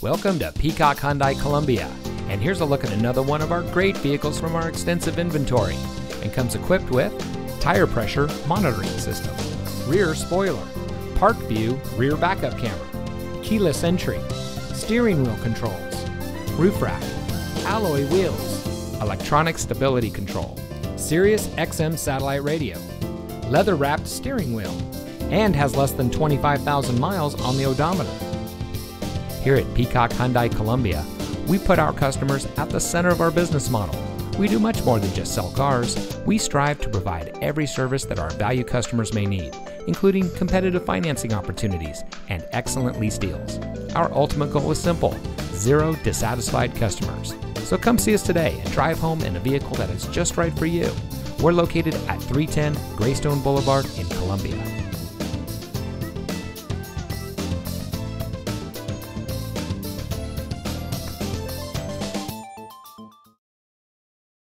Welcome to Peacock Hyundai Columbia. And here's a look at another one of our great vehicles from our extensive inventory. And comes equipped with tire pressure monitoring system, rear spoiler, park view rear backup camera, keyless entry, steering wheel controls, roof rack, alloy wheels, electronic stability control, Sirius XM satellite radio, leather wrapped steering wheel, and has less than 25,000 miles on the odometer. Here at Peacock Hyundai Columbia, we put our customers at the center of our business model. We do much more than just sell cars. We strive to provide every service that our value customers may need, including competitive financing opportunities and excellent lease deals. Our ultimate goal is simple zero dissatisfied customers. So come see us today and drive home in a vehicle that is just right for you. We're located at 310 Greystone Boulevard in Columbia.